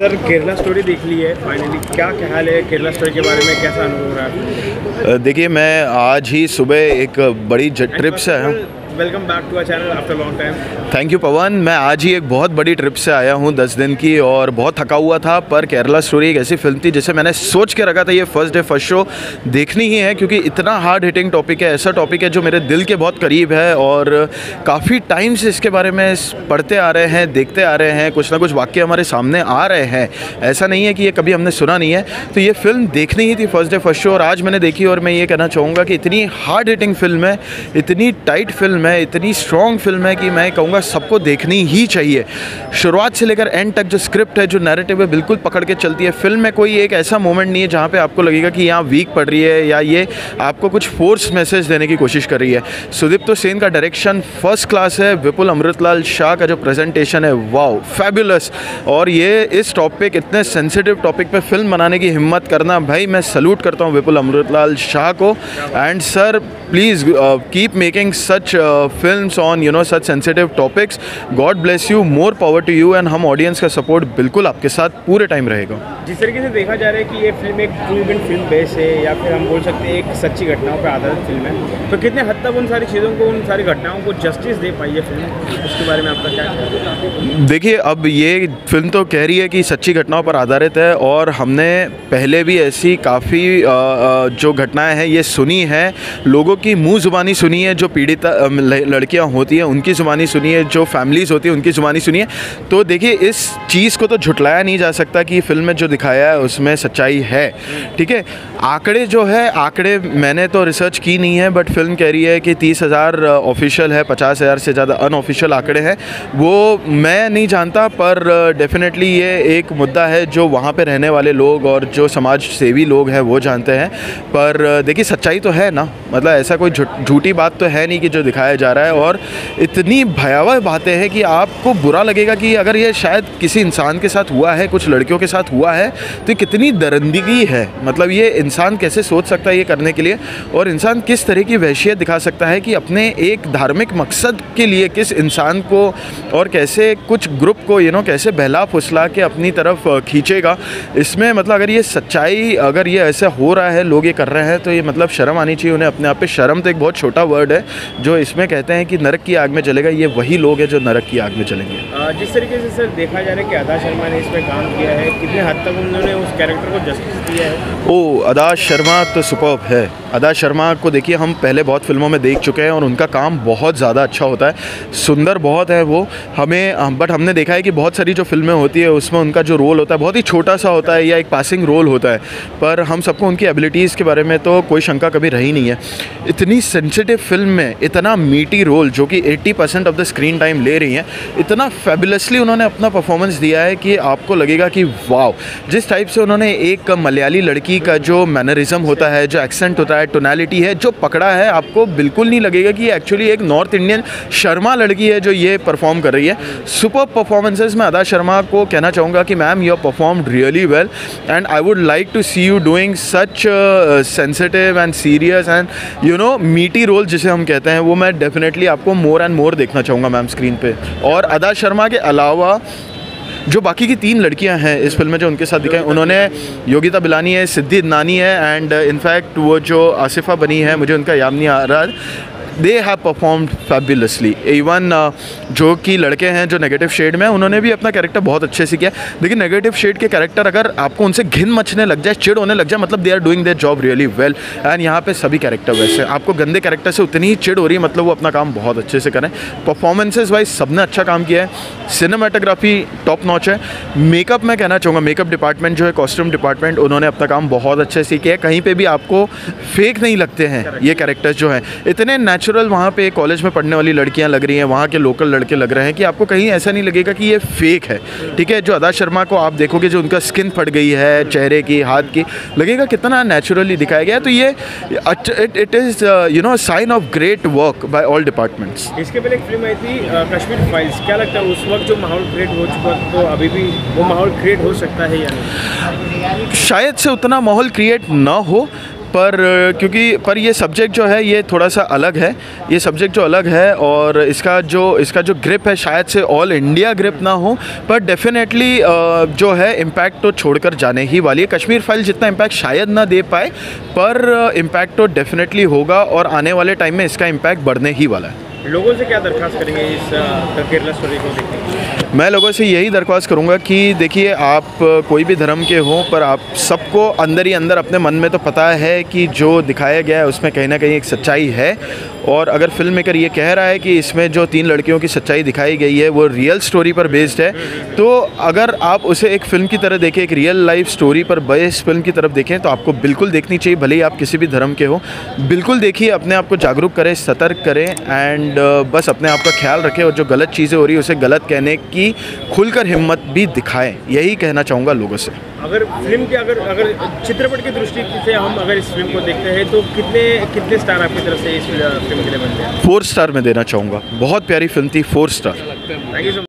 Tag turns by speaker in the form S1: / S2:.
S1: Sir Kerala story देख ली है finally क्या ख्याल है केरला स्टोरी के बारे में कैसा अनुभव रहा? है
S2: देखिए मैं आज ही सुबह एक बड़ी ट्रिप से आया हूँ।
S1: Welcome back to our channel after long time
S2: thank you Pawan मैं आज ही एक बहुत बड़ी ट्रिप से आया हूँ दस दिन की और बहुत थका हुआ था, पर केरला स्टोरी एक ऐसी फ़िल्म थी जिसे मैंने सोच के रखा था ये फ़र्स्ट डे फ़र्स्ट शो देखनी ही है, क्योंकि इतना हार्ड हिटिंग टॉपिक है, ऐसा टॉपिक है जो मेरे दिल के बहुत करीब है और काफ़ी टाइम से इसके बारे में पढ़ते आ रहे हैं, देखते आ रहे हैं, कुछ ना कुछ वाक्य हमारे सामने आ रहे हैं। ऐसा नहीं है कि ये कभी हमने सुना नहीं है। तो ये फ़िल्म देखनी ही थी फ़र्स्ट डे फ़र्स्ट शो और आज मैंने देखी और मैं ये कहना चाहूँगा कि इतनी हार्ड हिटिंग फ़िल्म है, इतनी टाइट फ़िल्म है, इतनी स्ट्रॉन्ग फ़िल्म है कि मैं कहूँगा सबको देखनी ही चाहिए। शुरुआत से लेकर एंड तक जो स्क्रिप्ट है, जो नैरेटिव है, बिल्कुल पकड़ के चलती है। फ़िल्म में कोई एक ऐसा मोमेंट नहीं है जहाँ पे आपको लगेगा कि यहाँ वीक पड़ रही है या ये आपको कुछ फोर्स मैसेज देने की कोशिश कर रही है। सुदीप्तो सेन का डायरेक्शन फ़र्स्ट क्लास है, विपुल अमृतलाल शाह का जो प्रेजेंटेशन है वाओ फैबुलस और ये इस टॉपिक इतने सेंसिटिव टॉपिक पे फ़िल्म बनाने की हिम्मत करना, भाई मैं सल्यूट करता हूँ विपुल अमृतलाल शाह को। And sir please keep making such films on you know such sensitive topics god bless you more power to you and हम ऑडियंस का सपोर्ट बिल्कुल आपके साथ पूरे टाइम रहेगा
S1: जिस तरीके से देखा जा रहा है कि ये फ़िल्म एक ट्रू इवेंट फ़िल्म बेस है या फिर हम बोल सकते हैं एक सच्ची घटनाओं पर आधारित फ़िल्म है तो कितने हद तक उन सारी चीज़ों को उन सारी घटनाओं को जस्टिस दे पाई है फ़िल्म उसके बारे में आपका क्या
S2: देखिए अब ये फ़िल्म तो कह रही है कि सच्ची घटनाओं पर आधारित है और हमने पहले भी ऐसी काफ़ी जो घटनाएँ हैं ये सुनी है लोगों की मुँह ज़ुबानी सुनी है जो पीड़ित लड़कियाँ होती हैं, उनकी ज़ुबानी सुनिए, जो फैमिलीज़ होती हैं, उनकी ज़ुबानी सुनिए। तो देखिए, इस चीज़ को तो झुटलाया नहीं जा सकता कि फ़िल्म में जो दिखाया है, उसमें सच्चाई है। ठीक है? आंकड़े जो है, आंकड़े मैंने तो रिसर्च की नहीं है बट फ़िल्म कह रही है कि तीस हज़ार ऑफिशियल है, पचास हज़ार से ज़्यादा अनऑफिशियल आंकड़े हैं। वो मैं नहीं जानता, पर डेफिनेटली ये एक मुद्दा है जो वहाँ पे रहने वाले लोग और जो समाज सेवी लोग हैं, वो जानते हैं। पर देखिए, सच्चाई तो है ना? मतलब ऐसा कोई झूठी बात तो है नहीं कि जो दिखाया जा रहा है और इतनी भयावह बातें हैं कि आपको बुरा लगेगा कि अगर ये शायद किसी इंसान के साथ हुआ है, कुछ लड़कियों के साथ हुआ है तो कितनी दरंदगी है। मतलब ये इंसान कैसे सोच सकता है ये करने के लिए? और इंसान किस तरह की वहशियत दिखा सकता है कि अपने एक धार्मिक मकसद के लिए किस इंसान को और कैसे कुछ ग्रुप को यू नो कैसे बहला फुसला के अपनी तरफ़ खींचेगा? इसमें मतलब अगर ये सच्चाई, अगर ये ऐसा हो रहा है, लोग ये कर रहे हैं तो ये मतलब शर्म आनी चाहिए उन्हें अपने आप पे। शर्म तो एक बहुत छोटा वर्ड है, जो इसमें कहते हैं कि नरक की आग में चलेगा ये वही लोग हैं जो नरक की आग में चलेंगे
S1: जिस तरीके से सर देखा जा रहा है कि अदा शर्मा ने इसमें काम किया है कितने हद तक उन्होंने उस कैरेक्टर को जस्टिस दिया है?
S2: ओ अदा शर्मा तो सुपर है। अदा शर्मा को देखिए हम पहले बहुत फ़िल्मों में देख चुके हैं और उनका काम बहुत ज़्यादा अच्छा होता है। सुंदर बहुत है वो। हमें बट हमने देखा है कि बहुत सारी जो फ़िल्में होती है उसमें उनका जो रोल होता है बहुत ही छोटा सा होता है या एक पासिंग रोल होता है। पर हम सबको उनकी एबिलिटीज़ के बारे में तो कोई शंका कभी रही नहीं है। इतनी सेंसिटिव फ़िल्म में इतना मीटी रोल जो कि 80 percent of the screen time ले रही हैं, इतना फेबुलसली उन्होंने अपना परफॉर्मेंस दिया है कि आपको लगेगा कि वाव जिस टाइप से उन्होंने एक मलयाली लड़की का जो मैनरिज्म होता है, जो एक्सेंट होता है टोनैलिटी है, जो पकड़ा है, आपको बिल्कुल नहीं लगेगा कि एक्चुअली एक नॉर्थ इंडियन शर्मा लड़की है जो ये परफॉर्म कर रही है। सुपर परफॉर्मेंसेज में अदा शर्मा को कहना चाहूँगा कि ma'am you perform really well and I would like to see you doing such sensitive and serious and you know meaty role जिसे हम कहते हैं, वो मैं डेफिनेटली आपको मोर एंड मोर देखना चाहूँगा मैम स्क्रीन पे। और अदा शर्मा के अलावा जो बाकी की तीन लड़कियाँ हैं इस फ़िल्म में जो उनके साथ दिखाई, उन्होंने योगिता बिलानी है सिद्धि नानी है एंड इनफैक्ट वो जो आसिफा बनी है, मुझे उनका याद नहीं आ रहा। They have perform fabulously even जो कि लड़के हैं जो नेगेटिव शेड में उन्होंने भी अपना कैरेक्टर बहुत अच्छे से किया। देखिए नेगेटिव शेड के कैरेक्टर अगर आपको उनसे घिन मचने लग जाए चिड़ होने लग जाए मतलब they are doing their job really well and यहाँ पे सभी कैरेक्टर वैसे आपको गंदे कैरेक्टर से उतनी ही चिड़ हो रही है मतलब वो अपना काम बहुत अच्छे से करें। परफॉर्मेंसेज वाइज सबने अच्छा काम किया है। सिनेमाटोग्राफी टॉप नॉच है। मेकअप मैं कहना चाहूँगा मेकअप डिपार्टमेंट जो है कॉस्ट्यूम डिपार्टमेंट उन्होंने अपना काम बहुत अच्छे से किया कहीं पर भी आपको फेक नहीं लगते हैं, ये कैरेक्टर्स जो हैं। इतने नेचुरल वहाँ पे कॉलेज में पढ़ने वाली लड़कियाँ लग रही हैं वहाँ के लोकल लड़के लग रहे हैं कि आपको कहीं ऐसा नहीं लगेगा कि ये फेक है। ठीक है जो अदा शर्मा को आप देखोगे जो उनका स्किन फट गई है चेहरे की हाथ की लगेगा कितना नेचुरली दिखाया गया तो ये it it is you know sign of great work by all departments
S1: इसके पहले एक फ़िल्म आई थी कश्मीर फाइल्स क्या लगता है उस वक्त जो माहौल क्रिएट हो चुका तो अभी भी वो माहौल क्रिएट हो सकता है या नहीं?
S2: शायद से उतना माहौल क्रिएट ना हो पर, क्योंकि, पर ये सब्जेक्ट जो है, ये थोड़ा सा अलग है। ये सब्जेक्ट जो अलग है और इसका जो इसका जो ग्रिप है, शायद से ऑल इंडिया ग्रिप ना हो, पर डेफिनेटली जो है इम्पैक्ट तो छोड़कर जाने ही वाली है। कश्मीर फ़ाइल जितना इम्पैक्ट शायद ना दे पाए, पर इम्पैक्ट तो डेफिनेटली होगा और आने वाले टाइम में इसका इम्पैक्ट बढ़ने ही वाला है।
S1: लोगों से क्या दरख्वास्त करेंगे इस केरला स्टोरी को देखने
S2: मैं लोगों से यही दरख्वास्त करूँगा कि देखिए, आप कोई भी धर्म के हों, पर आप सबको अंदर ही अंदर अपने मन में तो पता है कि जो दिखाया गया है, उसमें कहीं ना कहीं एक सच्चाई है। और अगर फ़िल्म मेकर ये कह रहा है कि इसमें जो तीन लड़कियों की सच्चाई दिखाई गई है, वो रियल स्टोरी पर बेस्ड है तो अगर आप उसे एक फ़िल्म की तरह देखें, एक रियल लाइफ स्टोरी पर बेस्ड फ़िल्म की तरफ़ देखें तो आपको बिल्कुल देखनी चाहिए, भले ही आप किसी भी धर्म के हो। बिल्कुल देखिए, अपने आप को जागरूक करें, सतर्क करें एंड बस अपने आप का ख्याल रखें और जो गलत चीज़ें हो रही है उसे गलत कहने की खुलकर हिम्मत भी दिखाएँ। यही कहना चाहूँगा लोगों से।
S1: अगर फ़िल्म के अगर अगर चित्रपट की दृष्टि से हम अगर इस फ़िल्म को देखते हैं तो कितने कितने स्टार आपकी तरफ़ से इस फ़िल्म के लिए बनते हैं?
S2: फोर स्टार में देना चाहूँगा। बहुत प्यारी फ़िल्म थी फोर स्टार
S1: थैंक यू